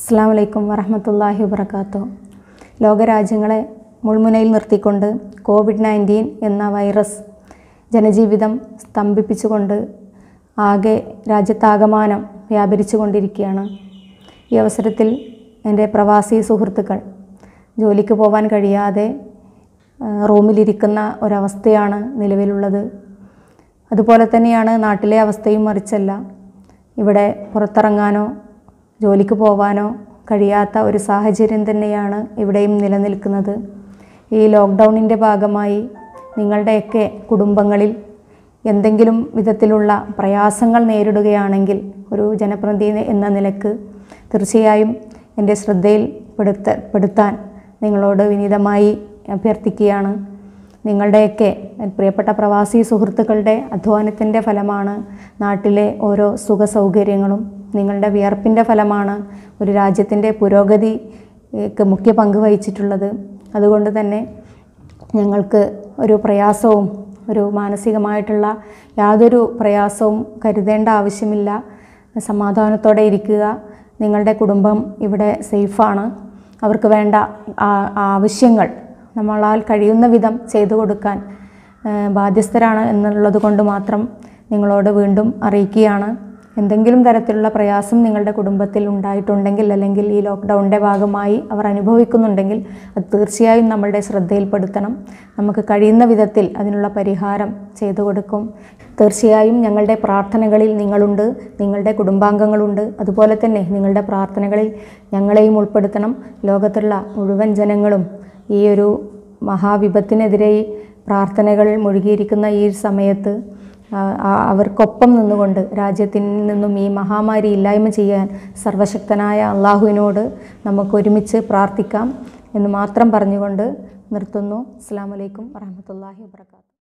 അസ്സാം വലൈക്കും വറഹമത്തല്ലാഹി വബർക്കാത്തു ലോകരാജ്യങ്ങളെ മുൾമുനയിൽ നിർത്തിക്കൊണ്ട് കോവിഡ് നയന്റീൻ എന്ന വൈറസ് ജനജീവിതം സ്തംഭിപ്പിച്ചുകൊണ്ട് ആകെ രാജ്യത്താകമാനം വ്യാപരിച്ചു കൊണ്ടിരിക്കുകയാണ് ഈ അവസരത്തിൽ എന്റെ പ്രവാസി സുഹൃത്തുക്കൾ ജോലിക്ക് പോകാൻ കഴിയാതെ റൂമിലിരിക്കുന്ന ഒരവസ്ഥയാണ് നിലവിലുള്ളത്. അതുപോലെ തന്നെയാണ് നാട്ടിലെ അവസ്ഥയും മറിച്ചല്ല. ഇവിടെ പുറത്തിറങ്ങാനോ ജോലിക്ക് പോവാനോ കഴിയാത്ത ഒരു സാഹചര്യം തന്നെയാണ് ഇവിടെയും നിലനിൽക്കുന്നത്. ഈ ലോക്ക്ഡൗണിന്റെ ഭാഗമായി നിങ്ങളുടെയൊക്കെ കുടുംബങ്ങളിൽ എന്തെങ്കിലും വിധത്തിലുള്ള പ്രയാസങ്ങൾ നേരിടുകയാണെങ്കിൽ ഒരു ജനപ്രതിനിധി എന്ന നിലയ്ക്ക് തീർച്ചയായും എന്റെ ശ്രദ്ധയിൽ പെടുത്ത പെടുത്താൻ നിങ്ങളോട് വിനീതമായി അഭ്യർത്ഥിക്കുകയാണ്. നിങ്ങളുടെയൊക്കെ പ്രിയപ്പെട്ട പ്രവാസി സുഹൃത്തുക്കളുടെ അധ്വാനത്തിന്റെ ഫലമാണ് നാട്ടിലെ ഓരോ സുഖ സൗകര്യങ്ങളും നിങ്ങളുടെ വിയർപ്പിന്റെ ഫലമാണ് ഒരു രാജ്യത്തിന്റെ പുരോഗതിക്ക് മുഖ്യ പങ്ക് വഹിച്ചിട്ടുള്ളത്. അതുകൊണ്ട് തന്നെ ഞങ്ങൾക്ക് ഒരു പ്രയാസവും ഒരു മാനസികമായിട്ടുള്ള യാതൊരു പ്രയാസവും കരുതേണ്ട ആവശ്യമില്ല. സമാധാനത്തോടെ ഇരിക്കുക. നിങ്ങളുടെ കുടുംബം ഇവിടെ സേഫാണ്. അവർക്ക് വേണ്ട ആവശ്യങ്ങൾ നമ്മളാൽ കഴിയുന്ന വിധം ചെയ്തു കൊടുക്കാൻ ബാധ്യസ്ഥരാണ് എന്നുള്ളത് കൊണ്ട് മാത്രം നിങ്ങളോട് വീണ്ടും അറിയിക്കുകയാണ്. എന്തെങ്കിലും തരത്തിലുള്ള പ്രയാസം നിങ്ങളുടെ കുടുംബത്തിൽ ഉണ്ടായിട്ടുണ്ടെങ്കിൽ അല്ലെങ്കിൽ ഈ ലോക്ക്ഡൗണിന്റെ ഭാഗമായി അവർ അനുഭവിക്കുന്നുണ്ടെങ്കിൽ അത് തീർച്ചയായും നമ്മളുടെ ശ്രദ്ധയിൽപ്പെടുത്തണം. നമുക്ക് കഴിയുന്ന വിധത്തിൽ അതിനുള്ള പരിഹാരം ചെയ്തു കൊടുക്കും. തീർച്ചയായും ഞങ്ങളുടെ പ്രാർത്ഥനകളിൽ നിങ്ങളുണ്ട് നിങ്ങളുടെ കുടുംബാംഗങ്ങളുണ്ട്. അതുപോലെ തന്നെ നിങ്ങളുടെ പ്രാർത്ഥനകളിൽ ഞങ്ങളെയും ഉൾപ്പെടുത്തണം. ലോകത്തുള്ള മുഴുവൻ ജനങ്ങളും ഈ ഒരു മഹാവിപത്തിനെതിരെ പ്രാർത്ഥനകൾ മുഴുകിയിരിക്കുന്ന ഈ സമയത്ത് അവർക്കൊപ്പം നിന്നുകൊണ്ട് രാജ്യത്തിൽ നിന്നും ഈ മഹാമാരി ഇല്ലായ്മ ചെയ്യാൻ സർവശക്തനായ അള്ളാഹുവിനോട് നമുക്ക് ഒരുമിച്ച് പ്രാർത്ഥിക്കാം എന്ന് മാത്രം പറഞ്ഞുകൊണ്ട് നിർത്തുന്നു. അസ്സാം വലൈക്കും വറഹമത്തല്ലാഹി വാത്തു